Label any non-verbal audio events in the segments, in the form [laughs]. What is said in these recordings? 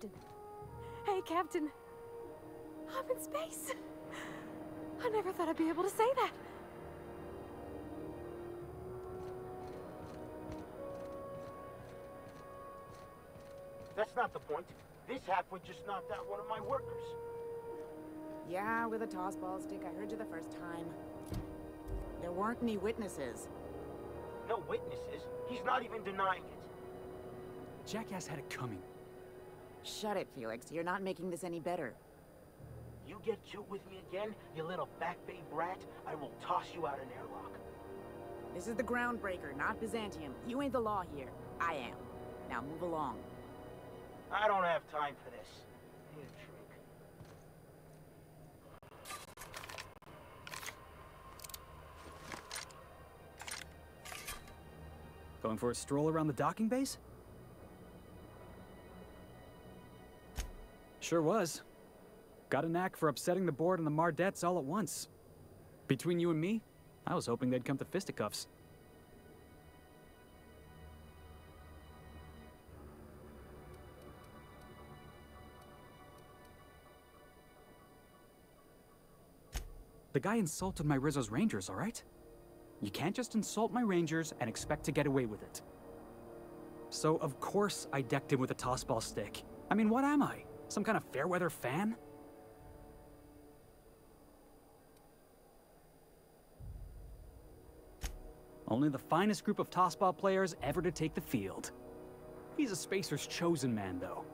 Captain. Hey, Captain. I'm in space. I never thought I'd be able to say that. That's not the point. This halfwit just knocked out one of my workers. Yeah, with a toss ball stick. I heard you the first time. There weren't any witnesses. No witnesses. He's not even denying it. Jackass had it coming. Shut it, Felix. You're not making this any better. You get cute with me again, you little back bay brat, I will toss you out an airlock. This is the Groundbreaker, not Byzantium. You ain't the law here. I am. Now move along. I don't have time for this. Need a drink. Going for a stroll around the docking base? Sure was. Got a knack for upsetting the board and the Mardets all at once. Between you and me, I was hoping they'd come to fisticuffs. The guy insulted my Rizzo's Rangers, alright? You can't just insult my Rangers and expect to get away with it. So, of course, I decked him with a tossball stick. I mean, what am I? Some kind of fair-weather fan? Only the finest group of tossball players ever to take the field. He's a Spacer's chosen man, though.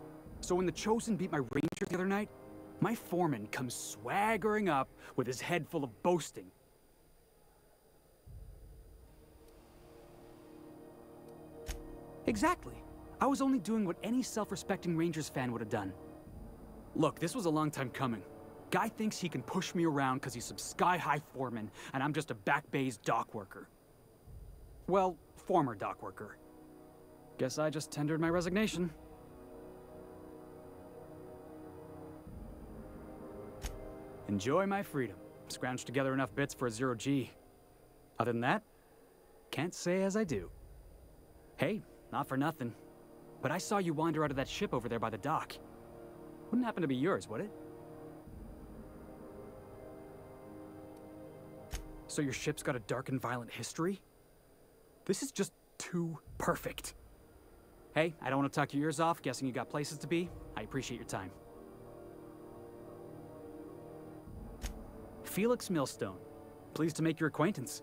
So when the Chosen beat my Rangers the other night, my foreman comes swaggering up with his head full of boasting. Exactly. I was only doing what any self-respecting Rangers fan would have done. Look, this was a long time coming. Guy thinks he can push me around because he's some sky-high foreman, and I'm just a back bay's dock worker. Well, former dock worker. Guess I just tendered my resignation. Enjoy my freedom. Scrounged together enough bits for a zero G. Other than that, can't say as I do. Hey, not for nothing. But I saw you wander out of that ship over there by the dock. Wouldn't happen to be yours, would it? So your ship's got a dark and violent history? This is just too perfect. Hey, I don't want to talk your ears off, guessing you got places to be. I appreciate your time. Felix Millstone. Pleased to make your acquaintance.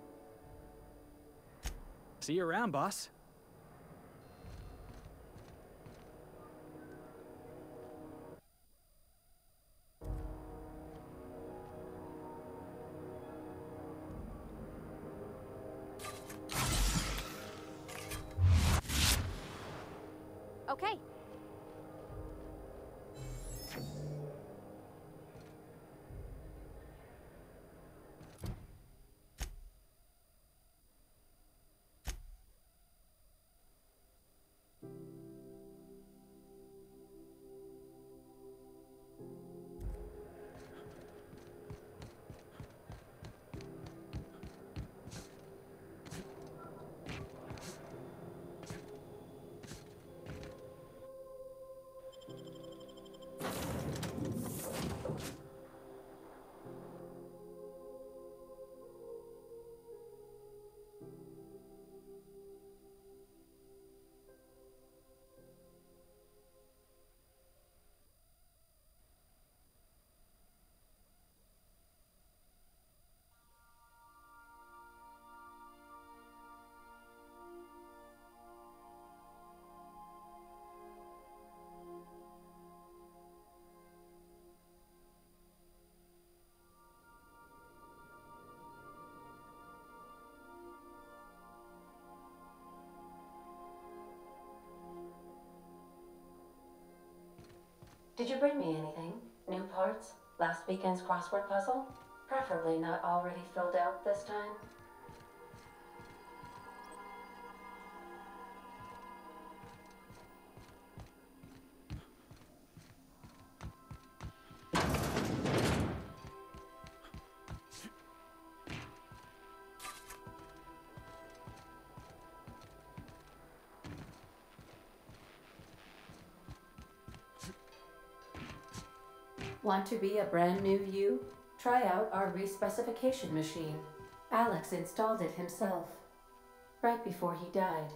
See you around, boss. Okay. Did you bring me anything? New parts? Last weekend's crossword puzzle? Preferably not already filled out this time. Want to be a brand new you? Try out our respecification machine. Alex installed it himself, right before he died.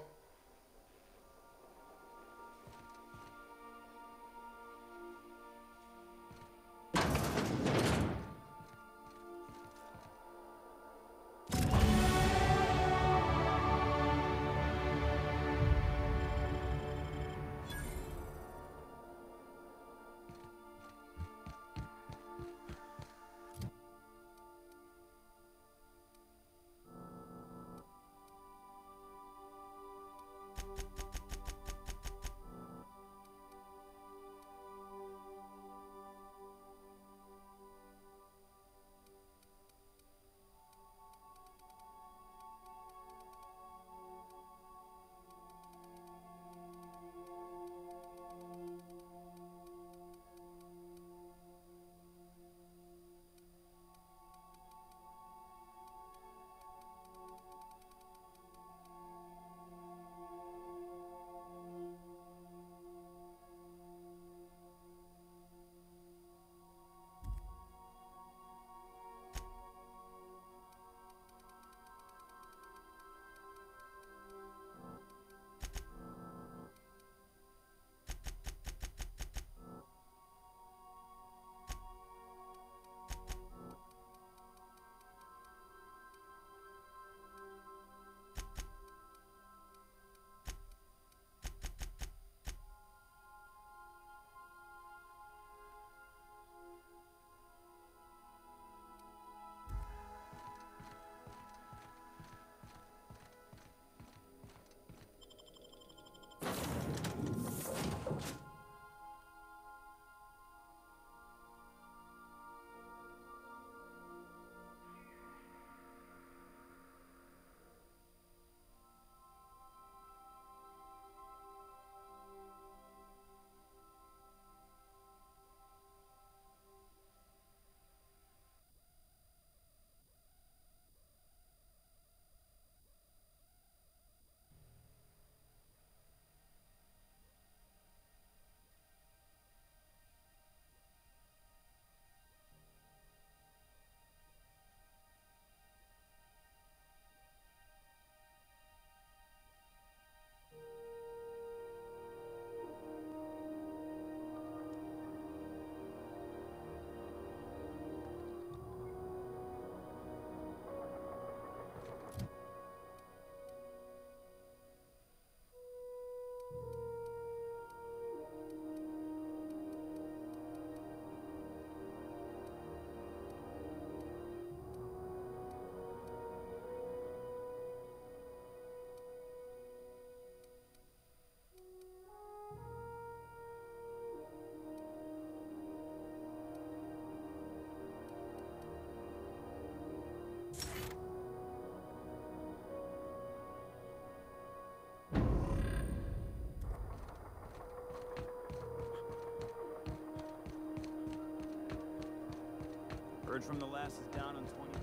Word from the last is down on 22. Did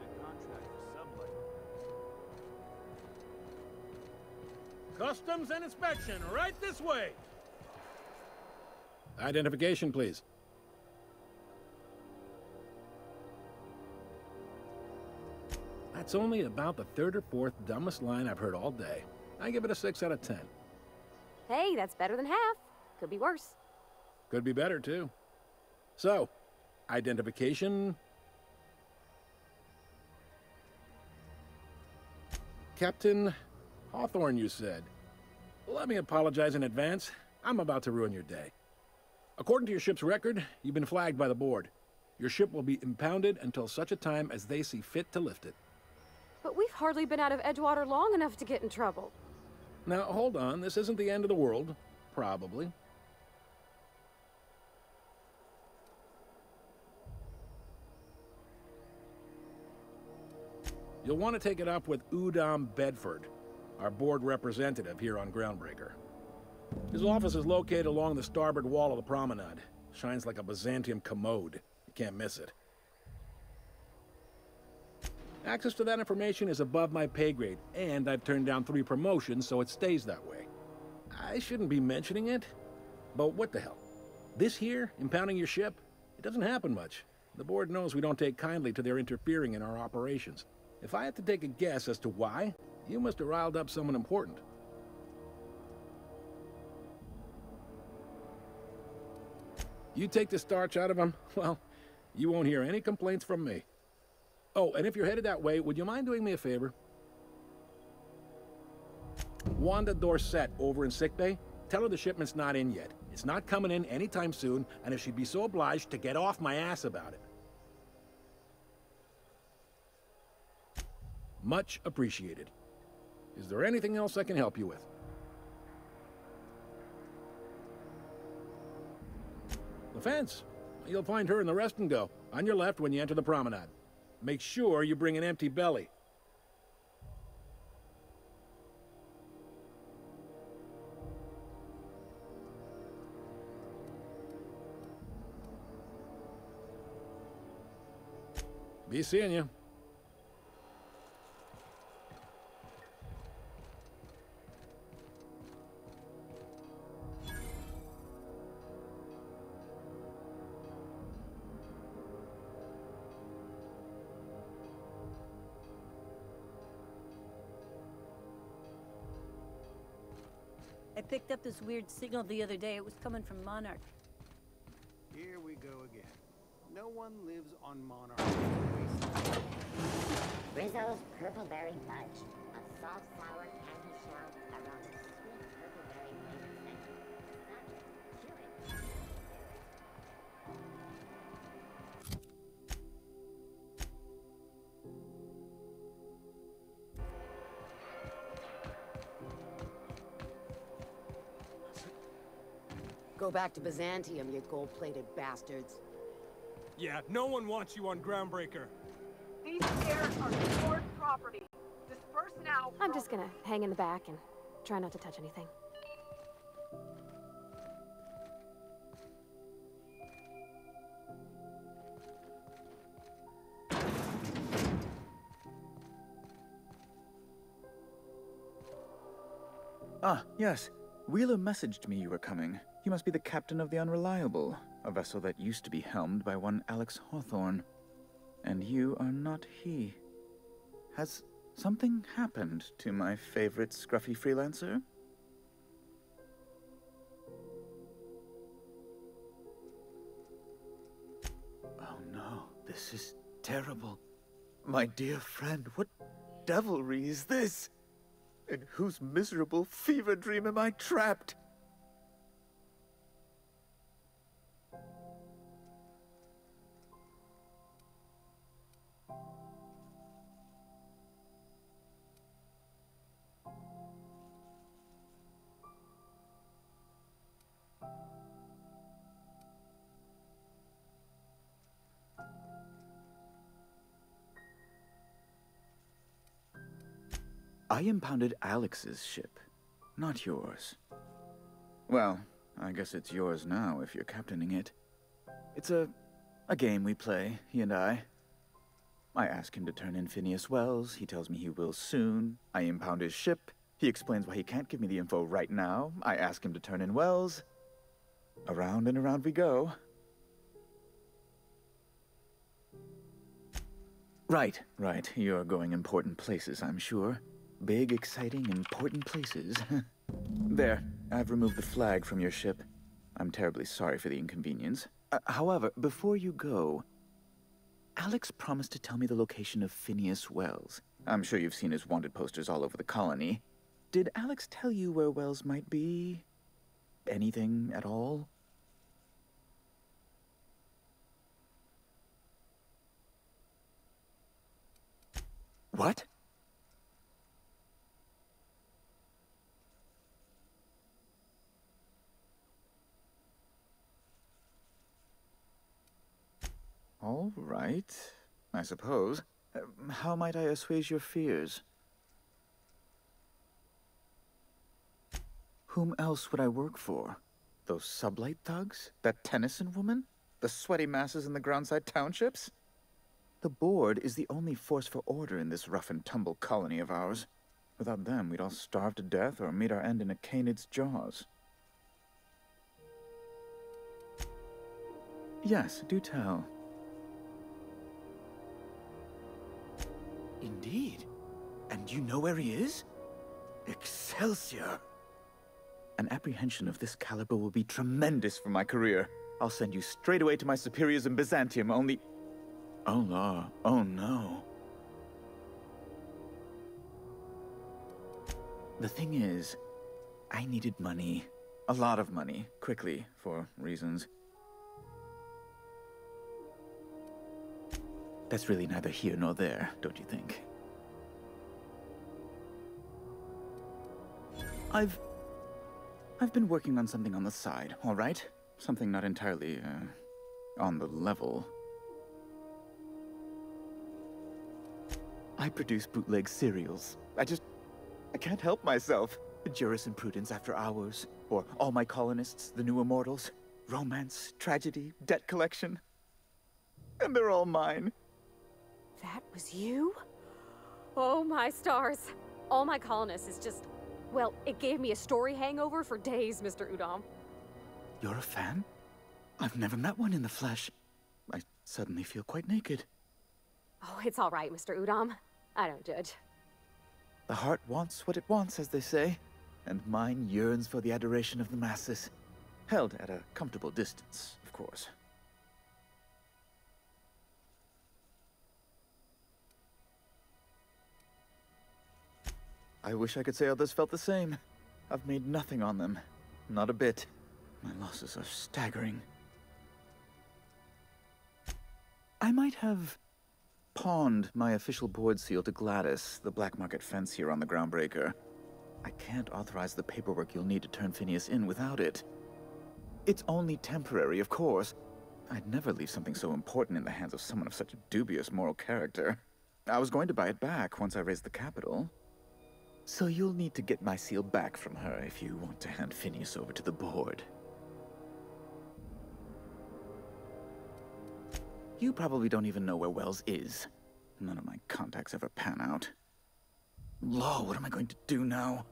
a contract for sublight. Customs and inspection, right this way. Identification, please. That's only about the third or fourth dumbest line I've heard all day. I give it a 6 out of 10. Hey, that's better than half. Could be worse. Could be better, too. So, identification. Captain Hawthorne, you said. Let me apologize in advance. I'm about to ruin your day. According to your ship's record, you've been flagged by the board. Your ship will be impounded until such a time as they see fit to lift it. But we've hardly been out of Edgewater long enough to get in trouble. Now, hold on. This isn't the end of the world. Probably. You'll want to take it up with Udom Bedford, our board representative here on Groundbreaker. His office is located along the starboard wall of the promenade. Shines like a Byzantium commode. You can't miss it. Access to that information is above my pay grade, and I've turned down three promotions, so it stays that way. I shouldn't be mentioning it, but what the hell? This here, impounding your ship, It doesn't happen much. The board knows we don't take kindly to their interfering in our operations. If I had to take a guess as to why, you must have riled up someone important. You take the starch out of them, [laughs] well, you won't hear any complaints from me. Oh, and if you're headed that way, would you mind doing me a favor? Wanda Dorset over in sickbay, tell her the shipment's not in yet. It's not coming in anytime soon, and if she'd be so obliged to get off my ass about it. Much appreciated. Is there anything else I can help you with? The fence. You'll find her in the rest and go, on your left when you enter the promenade. Make sure you bring an empty belly. Be seeing you. This weird signal the other day. It was coming from Monarch. Here we go again. No one lives on Monarch. Rizzo's Purpleberry Fudge. A soft, sour Go back to Byzantium, you gold-plated bastards. Yeah, no one wants you on Groundbreaker. These stairs are stored property. Disperse now. I'm just gonna hang in the back and try not to touch anything. Ah, yes. Wheeler messaged me you were coming. You must be the captain of the Unreliable, a vessel that used to be helmed by one Alex Hawthorne. And you are not he. Has something happened to my favorite scruffy freelancer? Oh no, this is terrible. My dear friend, what devilry is this? In whose miserable fever dream am I trapped? I impounded Alex's ship, not yours. Well, I guess it's yours now if you're captaining it. It's a a game we play, he and I. I ask him to turn in Phineas Welles. He tells me he will soon. I impound his ship. He explains why he can't give me the info right now. I ask him to turn in Welles. Around and around we go. Right, right. You're going important places, I'm sure. Big, exciting, important places. [laughs] there, I've removed the flag from your ship. I'm terribly sorry for the inconvenience. Uh, however, before you go, Alex promised to tell me the location of Phineas Welles. I'm sure you've seen his wanted posters all over the colony. Did Alex tell you where Welles might be? Anything at all? What? All right, I suppose. Uh, how might I assuage your fears? Whom else would I work for? Those sublight thugs? That Tennyson woman? The sweaty masses in the groundside townships? The board is the only force for order in this rough and tumble colony of ours. Without them, we'd all starve to death or meet our end in a canid's jaws. Yes, do tell. Indeed. And you know where he is? Excelsior! An apprehension of this caliber will be tremendous for my career. I'll send you straight away to my superiors in Byzantium, only... Oh, la. Oh, no. The thing is, I needed money. A lot of money, quickly, for reasons. That's really neither here nor there, don't you think? I've... I've been working on something on the side, all right? Something not entirely, uh, on the level. I produce bootleg serials. I just... I can't help myself. Jurisprudence After Hours, or All My Colonists, The New Immortals, romance, tragedy, debt collection. And they're all mine. That was you? Oh my stars. All my colonists is just. Well, it gave me a story hangover for days, Mr. Udom. You're a fan? I've never met one in the flesh. I suddenly feel quite naked. Oh, it's all right, Mr. Udom. I don't judge. The heart wants what it wants, as they say, and mine yearns for the adoration of the masses. Held at a comfortable distance, of course. I wish I could say others felt the same. I've made nothing on them. Not a bit. My losses are staggering. I might have pawned my official board seal to Gladys, the black market fence here on the Groundbreaker. I can't authorize the paperwork you'll need to turn Phineas in without it. It's only temporary, of course. I'd never leave something so important in the hands of someone of such a dubious moral character. I was going to buy it back once I raised the capital. So you'll need to get my seal back from her if you want to hand Phineas over to the board. You probably don't even know where Welles is. None of my contacts ever pan out. Law, what am I going to do now?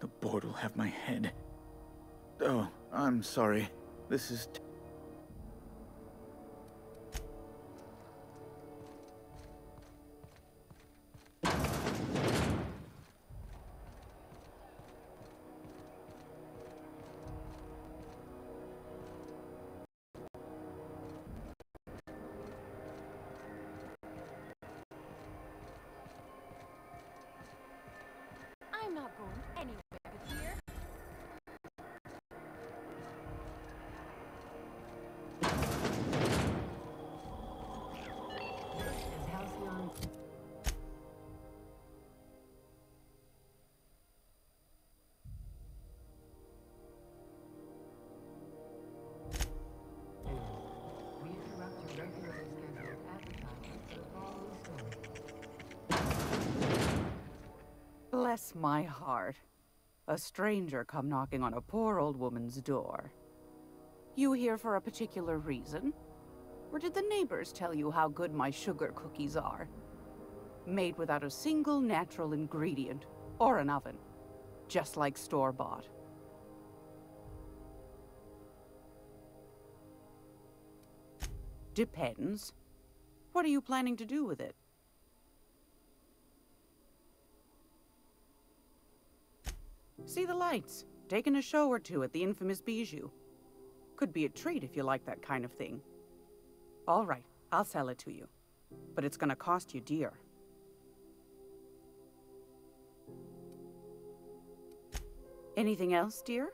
The board will have my head. Oh, I'm sorry. This is... Bless my heart. A stranger come knocking on a poor old woman's door. You here for a particular reason? Or did the neighbors tell you how good my sugar cookies are? Made without a single natural ingredient, or an oven. Just like store-bought. Depends. What are you planning to do with it? See the lights. Taking a show or two at the infamous Bijou. Could be a treat if you like that kind of thing. All right, I'll sell it to you. But it's gonna cost you dear. Anything else, dear?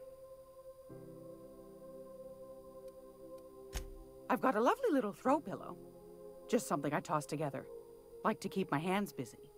I've got a lovely little throw pillow. Just something I toss together. Like to keep my hands busy.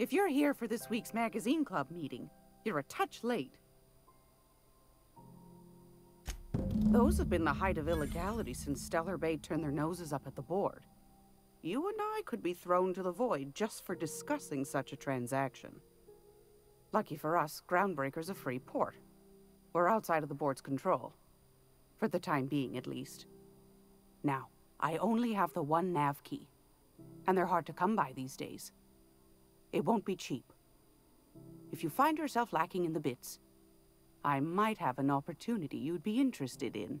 If you're here for this week's magazine club meeting, you're a touch late. Those have been the height of illegality since Stellar Bay turned their noses up at the board. You and I could be thrown to the void just for discussing such a transaction. Lucky for us, Groundbreaker's a free port. We're outside of the board's control. For the time being, at least. Now, I only have the one nav key. And they're hard to come by these days. It won't be cheap. If you find yourself lacking in the bits, I might have an opportunity you'd be interested in.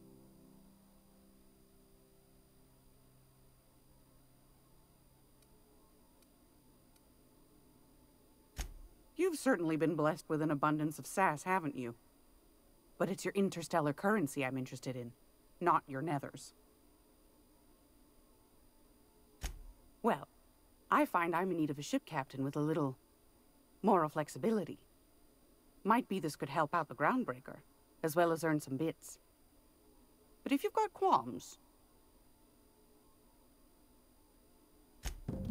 You've certainly been blessed with an abundance of sass, haven't you? But it's your interstellar currency I'm interested in, not your nethers. Well, I find I'm in need of a ship captain with a little moral flexibility. Might be this could help out the groundbreaker, as well as earn some bits. But if you've got qualms...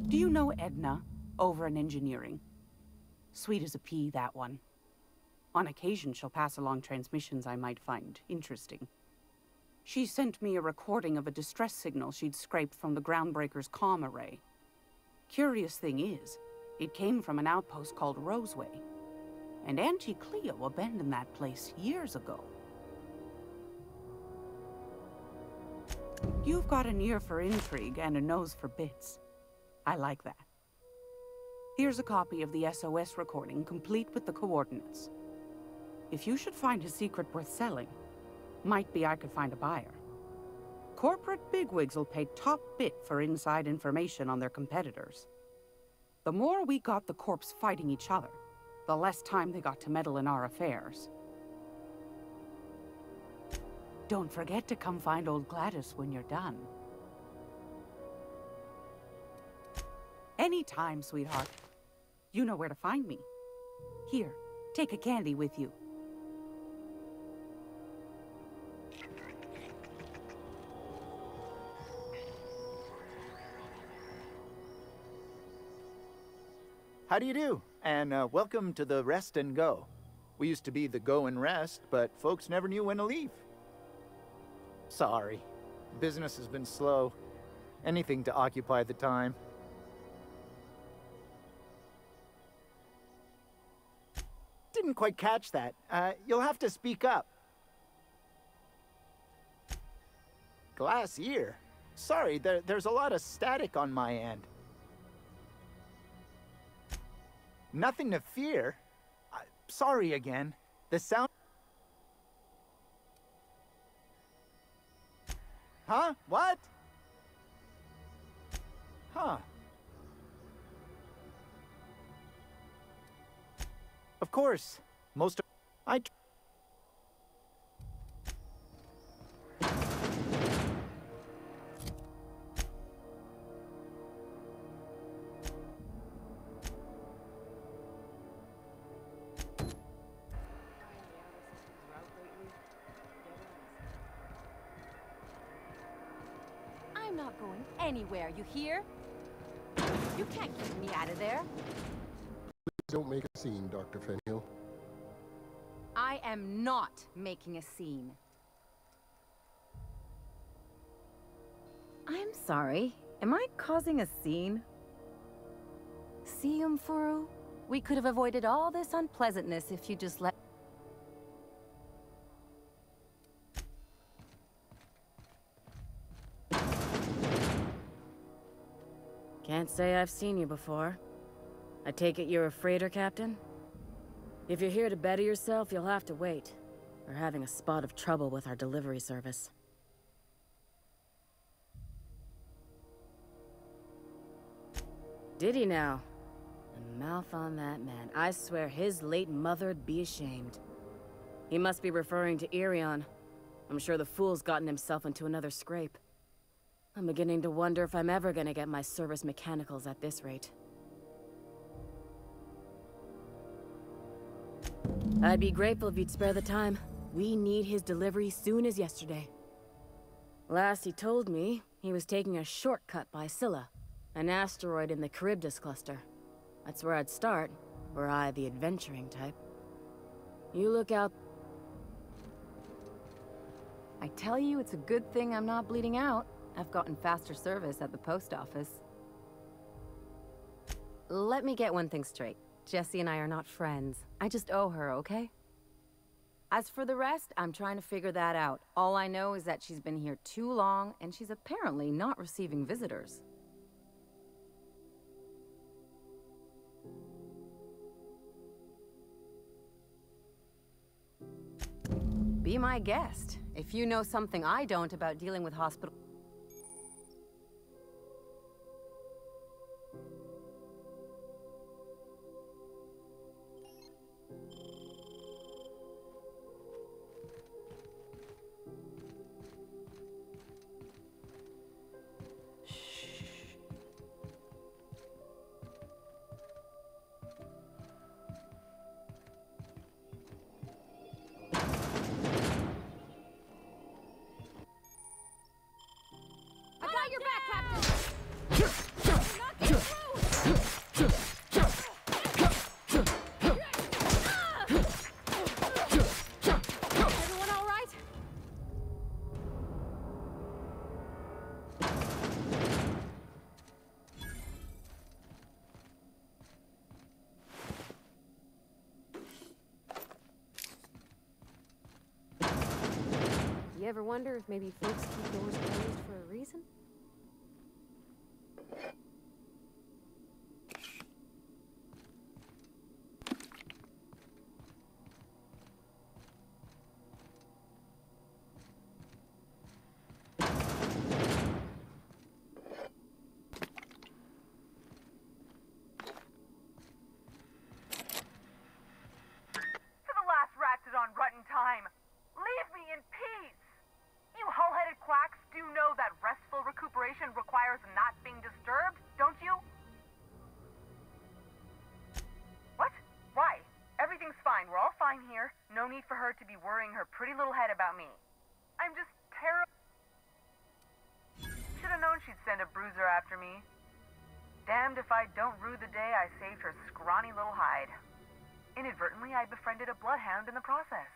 Do you know Edna, over in engineering? Sweet as a pea, that one. On occasion, she'll pass along transmissions I might find interesting. She sent me a recording of a distress signal she'd scraped from the Groundbreaker's comm array. Curious thing is, it came from an outpost called Roseway. And Auntie Cleo abandoned that place years ago. You've got an ear for intrigue and a nose for bits. I like that. Here's a copy of the SOS recording, complete with the coordinates. If you should find a secret worth selling, might be I could find a buyer. Corporate bigwigs will pay top bit for inside information on their competitors. The more we got the corps fighting each other, the less time they got to meddle in our affairs. Don't forget to come find old Gladys when you're done. Anytime, sweetheart. You know where to find me. Here, take a candy with you. How do you do? And uh, welcome to the Rest and Go. We used to be the Go and Rest, but folks never knew when to leave. Sorry. Business has been slow. Anything to occupy the time. Didn't quite catch that. Uh, you'll have to speak up. Glass ear? Sorry, there, there's a lot of static on my end. Nothing to fear. Uh, sorry again. The sound... Huh? What? Huh. Of course. Most of... I... anywhere, you hear? You can't keep me out of there. Please don't make a scene, Dr. Fenhill. I am not making a scene. I'm sorry. Am I causing a scene? See, Umfuru? We could have avoided all this unpleasantness if you just let... Can't say I've seen you before. I take it you're a freighter captain? If you're here to better yourself, you'll have to wait. We're having a spot of trouble with our delivery service. Did he now? The mouth on that man. I swear his late mother'd be ashamed. He must be referring to Irion. I'm sure the fool's gotten himself into another scrape. I'm beginning to wonder if I'm ever gonna get my service mechanicals at this rate. I'd be grateful if you'd spare the time. We need his delivery soon as yesterday. Last he told me, he was taking a shortcut by Scylla, an asteroid in the Charybdis cluster. That's where I'd start, were I the adventuring type. You look out... I tell you, it's a good thing I'm not bleeding out. I've gotten faster service at the post office. Let me get one thing straight. Jesse and I are not friends. I just owe her, okay? As for the rest, I'm trying to figure that out. All I know is that she's been here too long, and she's apparently not receiving visitors. Be my guest. If you know something I don't about dealing with hospital... ever wonder if maybe folks keep doors closed for a reason? Little head about me. I'm just terrible. Should have known she'd send a bruiser after me. Damned if I don't rue the day I saved her scrawny little hide. Inadvertently, I befriended a bloodhound in the process.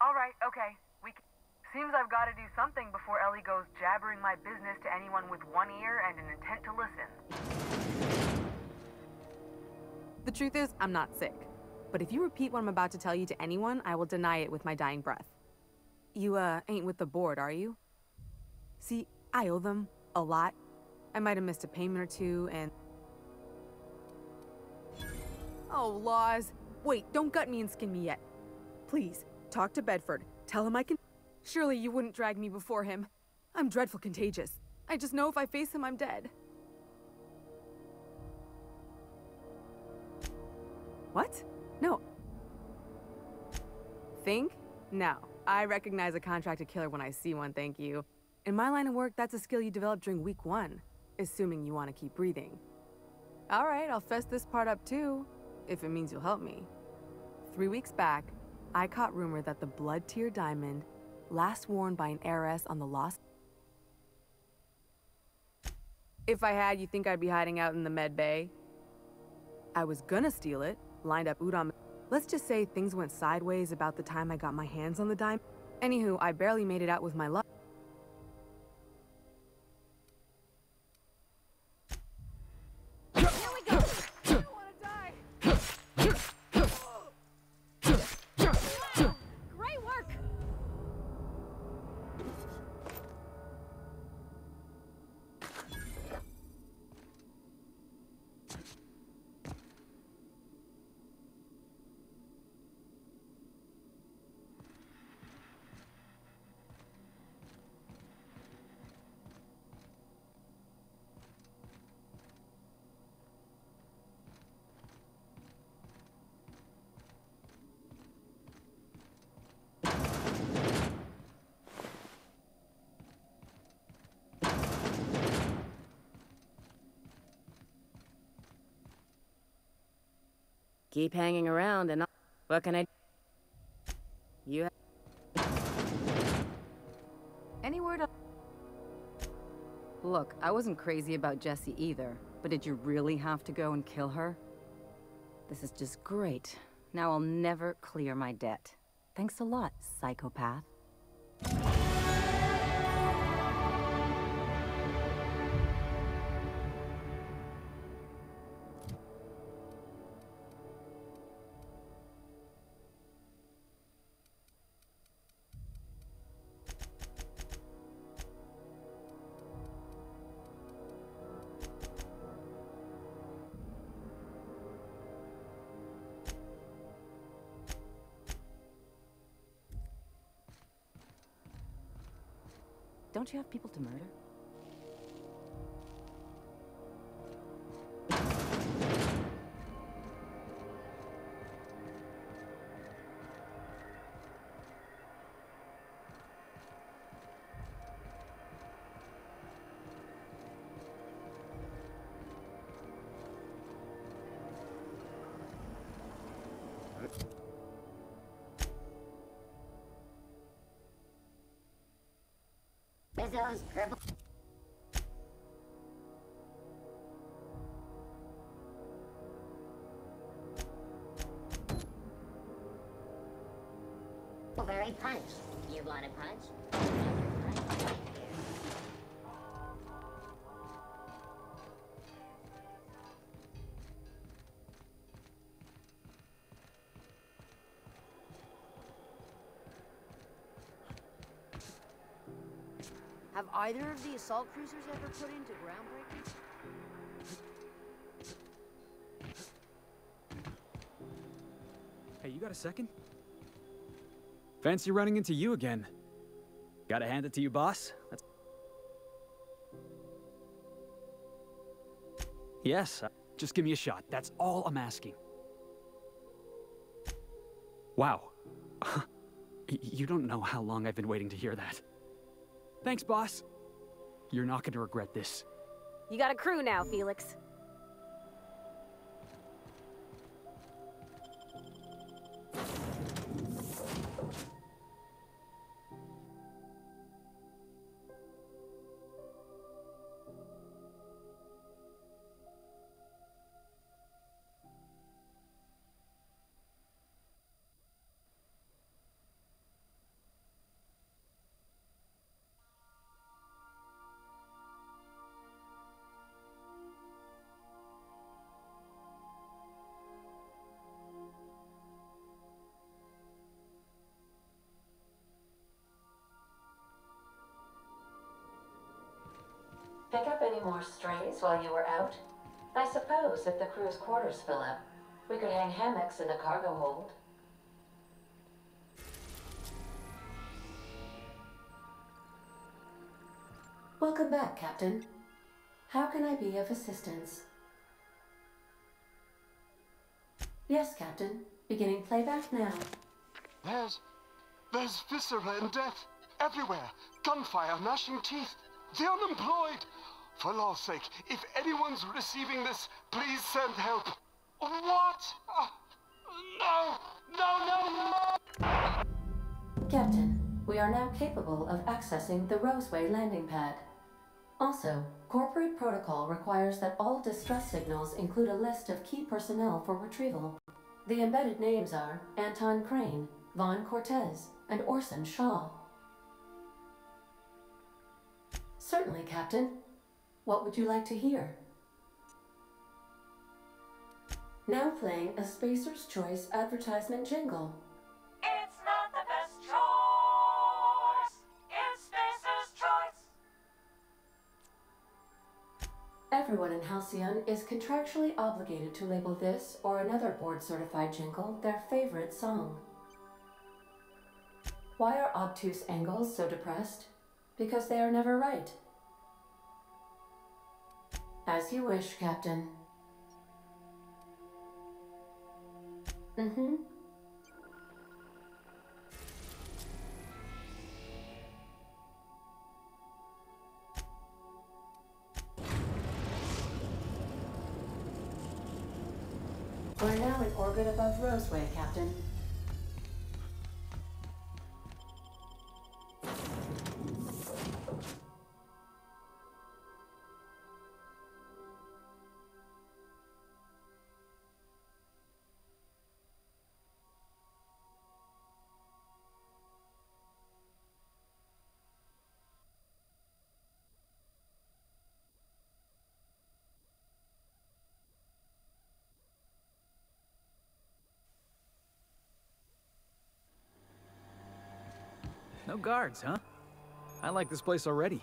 All right, okay. We c- seems I've got to do something before Ellie goes jabbering my business to anyone with one ear and an intent to listen. The truth is, I'm not sick. But if you repeat what I'm about to tell you to anyone, I will deny it with my dying breath. You, uh, ain't with the board, are you? See, I owe them a lot. I might have missed a payment or two, and... Oh, laws. Wait, don't gut me and skin me yet. Please, talk to Bedford. Tell him I can... Surely you wouldn't drag me before him. I'm dreadful contagious. I just know if I face him, I'm dead. What? Think? No. I recognize a contracted killer when I see one, thank you. In my line of work, that's a skill you develop during week one, assuming you want to keep breathing. All right, I'll fess this part up too, if it means you'll help me. Three weeks back, I caught rumor that the blood tear diamond, last worn by an heiress on the lost. If I had, you think I'd be hiding out in the med bay? I was gonna steal it, lined up Udon. Let's just say things went sideways about the time I got my hands on the dime. Anywho, I barely made it out with my luck. Keep hanging around and... I'll- What can I... You... Any word on... Look, I wasn't crazy about Jessie either, but did you really have to go and kill her? This is just great. Now I'll never clear my debt. Thanks a lot, psychopath. Don't you have people to murder? Very punch. You want a punch? Either of the assault cruisers ever put into Groundbreaker? Hey, you got a second? Fancy running into you again. Gotta hand it to you, boss. That's... Yes, uh, just give me a shot. That's all I'm asking. Wow. [laughs] You don't know how long I've been waiting to hear that. Thanks, boss. You're not gonna regret this. You got a crew now, Felix. Pick up any more strays while you were out? I suppose if the crew's quarters fill up, we could hang hammocks in the cargo hold. Welcome back, Captain. How can I be of assistance? Yes, Captain. Beginning playback now. There's. There's viscera and death. Everywhere. Gunfire, gnashing teeth. The unemployed. For law's sake, if anyone's receiving this, please send help. What? Uh, no! No, no, no! Captain, we are now capable of accessing the Roseway landing pad. Also, corporate protocol requires that all distress signals include a list of key personnel for retrieval. The embedded names are Anton Crane, Vaughn Cortez, and Orson Shaw. Certainly, Captain. What would you like to hear? Now playing a Spacer's Choice advertisement jingle. It's not the best choice. It's Spacer's choice. Everyone in Halcyon is contractually obligated to label this or another board certified jingle their favorite song. Why are obtuse angles so depressed? Because they are never right. As you wish, Captain. Mm-hmm. We're now in orbit above Roseway, Captain. No guards, huh? I like this place already.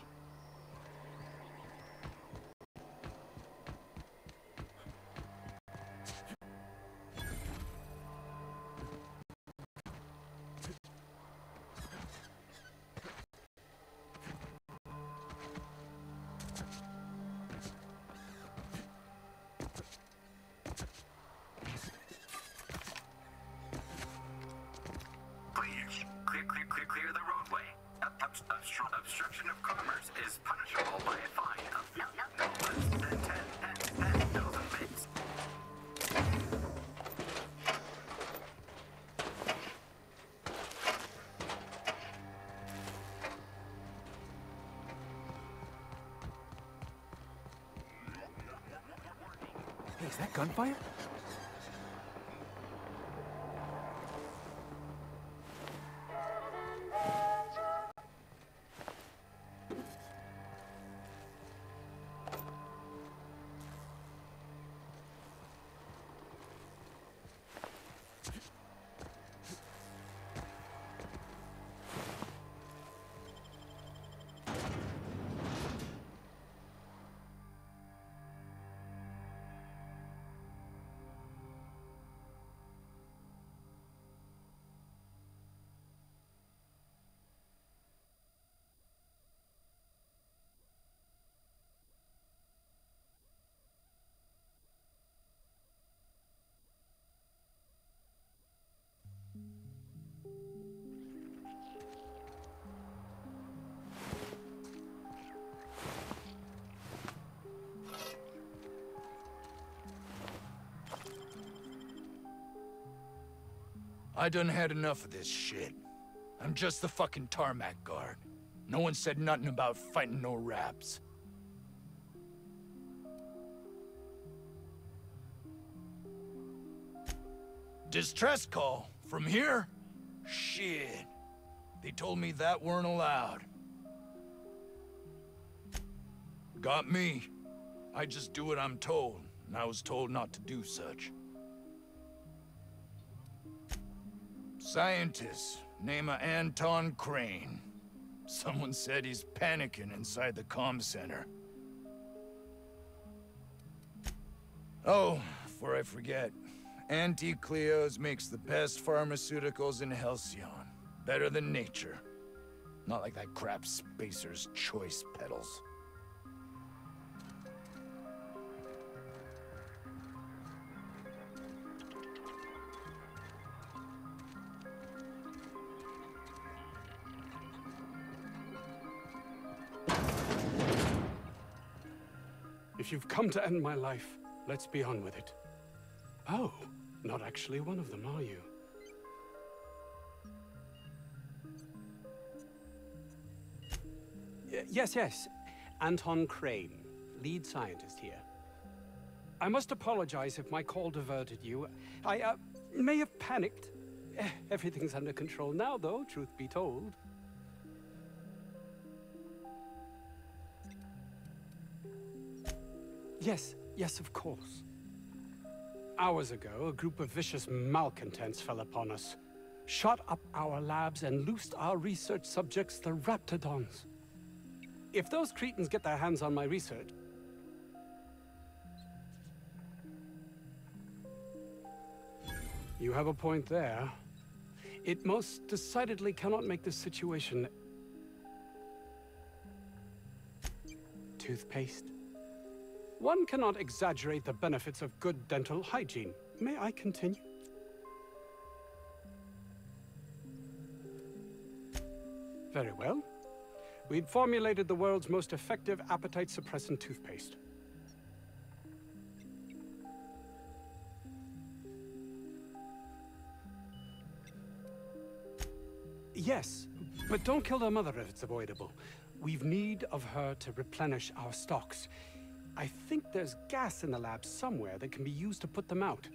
Is that gunfire? I done had enough of this shit. I'm just the fucking tarmac guard. No one said nothing about fighting no raps. Distress call? From here? Shit. They told me that weren't allowed. Got me. I just do what I'm told, and I was told not to do such. Scientist, name of Anton Crane. Someone said he's panicking inside the comm center. Oh, before I forget, Auntie Cleo's makes the best pharmaceuticals in Halcyon. Better than nature. Not like that crap Spacer's Choice pedals. You've come to end my life, let's be on with it. Oh, not actually one of them, are you? Y- yes, yes. Anton Crane, lead scientist here. I must apologize if my call diverted you. I uh, may have panicked. Eh, Everything's under control now, though, truth be told. Yes, yes, of course. Hours ago, a group of vicious malcontents fell upon us, shot up our labs, and loosed our research subjects, the Raptidons. If those cretins get their hands on my research, You have a point there. It most decidedly cannot make this situation... Toothpaste? One cannot exaggerate the benefits of good dental hygiene. May I continue? Very well. We've formulated the world's most effective appetite suppressant toothpaste. Yes, but don't kill their mother if it's avoidable. We've need of her to replenish our stocks. I think there's gas in the lab somewhere that can be used to put them out.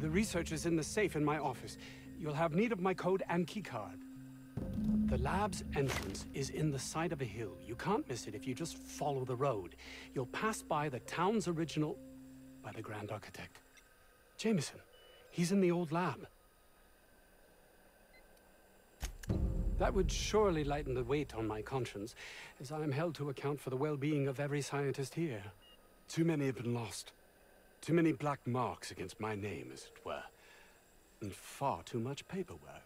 The research is in the safe in my office. You'll have need of my code and keycard. The lab's entrance is in the side of a hill. You can't miss it if you just follow the road. You'll pass by the town's original... by the Grand Architect. Jameson. He's in the old lab. That would surely lighten the weight on my conscience, as I am held to account for the well-being of every scientist here. Too many have been lost. Too many black marks against my name, as it were. And far too much paperwork.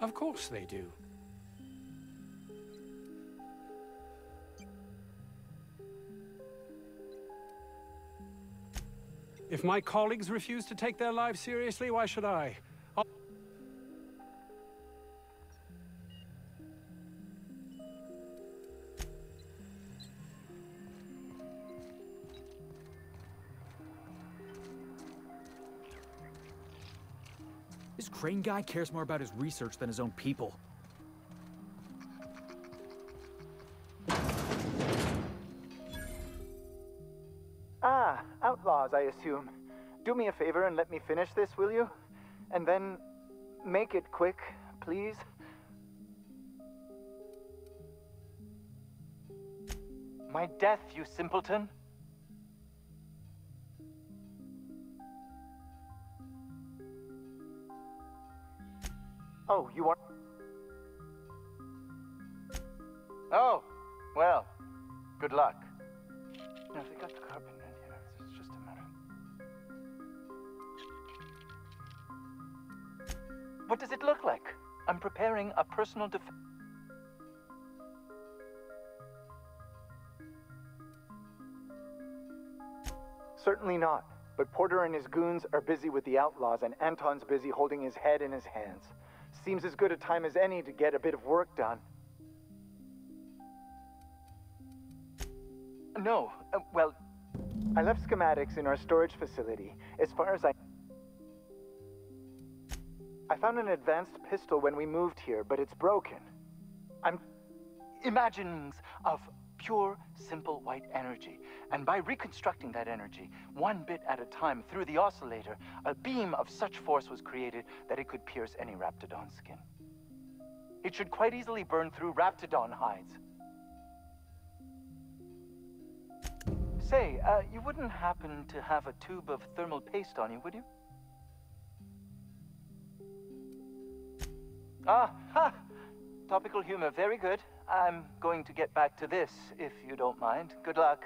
Of course they do. If my colleagues refuse to take their lives seriously, why should I? This Crane guy cares more about his research than his own people. And let me finish this, will you? And then make it quick, please. My death, you simpleton. Oh, you want. Oh, well, good luck. What does it look like? I'm preparing a personal defense. Certainly not. But Porter and his goons are busy with the outlaws, and Anton's busy holding his head in his hands. Seems as good a time as any to get a bit of work done. No, uh, well, I left schematics in our storage facility. As far as I. I found an advanced pistol when we moved here, but it's broken. I'm. Imagines of pure, simple white energy. And by reconstructing that energy, one bit at a time through the oscillator, a beam of such force was created that it could pierce any Raptidon skin. It should quite easily burn through Raptidon hides. Say, uh, you wouldn't happen to have a tube of thermal paste on you, would you? Ah, ha! Topical humor, very good. I'm going to get back to this, if you don't mind. Good luck.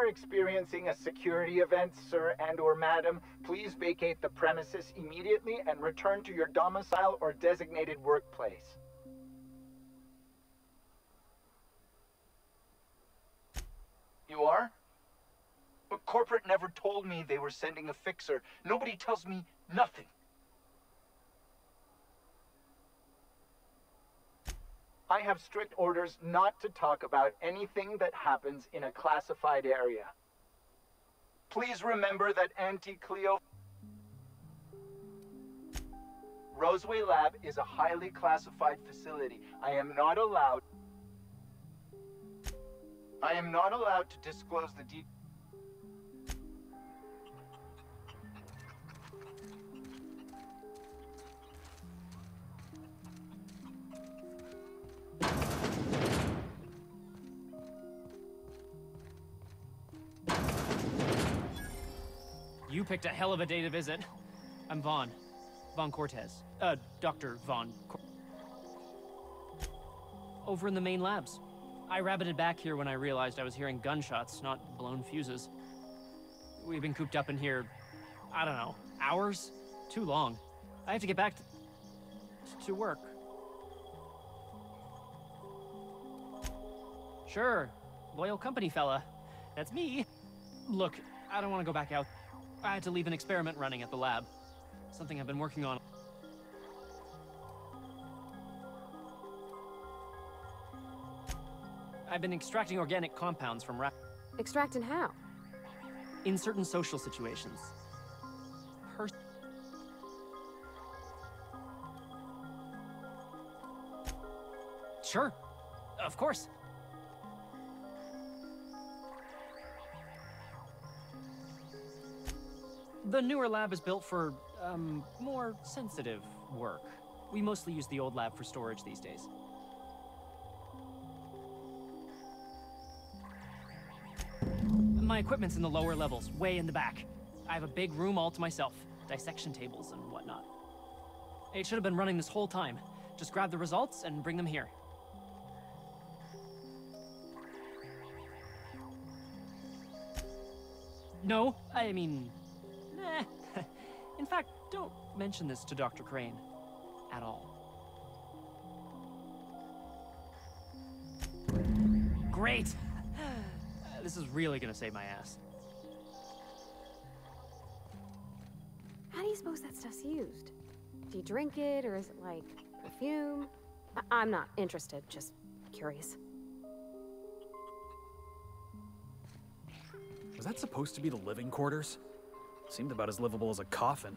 Are experiencing a security event, sir and or madam. Please vacate the premises immediately and return to your domicile or designated workplace. You are? But corporate never told me they were sending a fixer. Nobody tells me nothing. I have strict orders not to talk about anything that happens in a classified area. Please remember that Auntie Cleo... Roseway Lab is a highly classified facility. I am not allowed... I am not allowed to disclose the details. Picked a hell of a day to visit. I'm Vaughn. Vaughn Cortez. Uh, Dr. Vaughn. Cor Over in the main labs. I rabbited back here when I realized I was hearing gunshots, not blown fuses. We've been cooped up in here, I don't know, hours? Too long. I have to get back to, to work. Sure, loyal company fella. That's me. Look, I don't want to go back out. I had to leave an experiment running at the lab. Something I've been working on. I've been extracting organic compounds from ra- Extracting how? in certain social situations. Sure. Of course. The newer lab is built for, um, more sensitive work. We mostly use the old lab for storage these days. My equipment's in the lower levels, way in the back. I have a big room all to myself, dissection tables and whatnot. It should have been running this whole time. Just grab the results and bring them here. No, I mean. In fact, don't mention this to Dr. Crane at all. Great! [sighs] This is really gonna save my ass. How do you suppose that stuff's used? Do you drink it, or is it like perfume? I- I'm not interested, just curious. Was that supposed to be the living quarters? Seemed about as livable as a coffin.